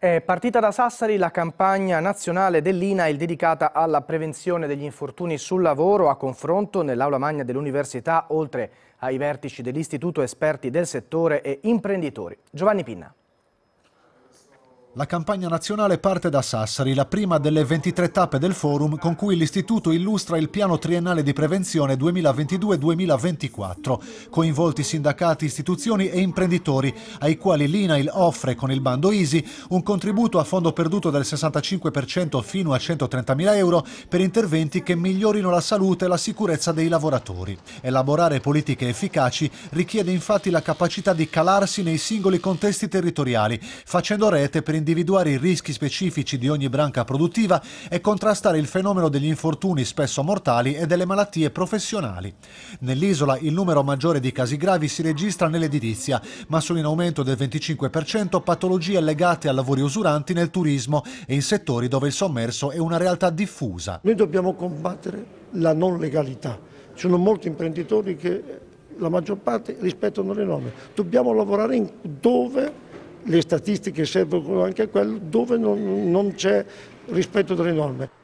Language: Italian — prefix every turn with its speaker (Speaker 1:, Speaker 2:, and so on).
Speaker 1: È partita da Sassari la campagna nazionale dell'INAIL dedicata alla prevenzione degli infortuni sul lavoro a confronto nell'aula magna dell'università oltre ai vertici dell'istituto esperti del settore e imprenditori. Giovanni Pinna.
Speaker 2: La campagna nazionale parte da Sassari, la prima delle 23 tappe del forum con cui l'Istituto illustra il piano triennale di prevenzione 2022-2024, coinvolti sindacati, istituzioni e imprenditori, ai quali l'INAIL offre con il bando Easy un contributo a fondo perduto del 65% fino a 130.000 euro per interventi che migliorino la salute e la sicurezza dei lavoratori. Elaborare politiche efficaci richiede infatti la capacità di calarsi nei singoli contesti territoriali, facendo rete per individuare i rischi specifici di ogni branca produttiva e contrastare il fenomeno degli infortuni spesso mortali e delle malattie professionali. Nell'isola il numero maggiore di casi gravi si registra nell'edilizia, ma sono in aumento del 25% patologie legate a lavori usuranti nel turismo e in settori dove il sommerso è una realtà diffusa.
Speaker 3: Noi dobbiamo combattere la non legalità. Ci sono molti imprenditori che la maggior parte rispettano le norme. Dobbiamo lavorare dove le statistiche servono anche a quello dove non, non c'è rispetto delle norme.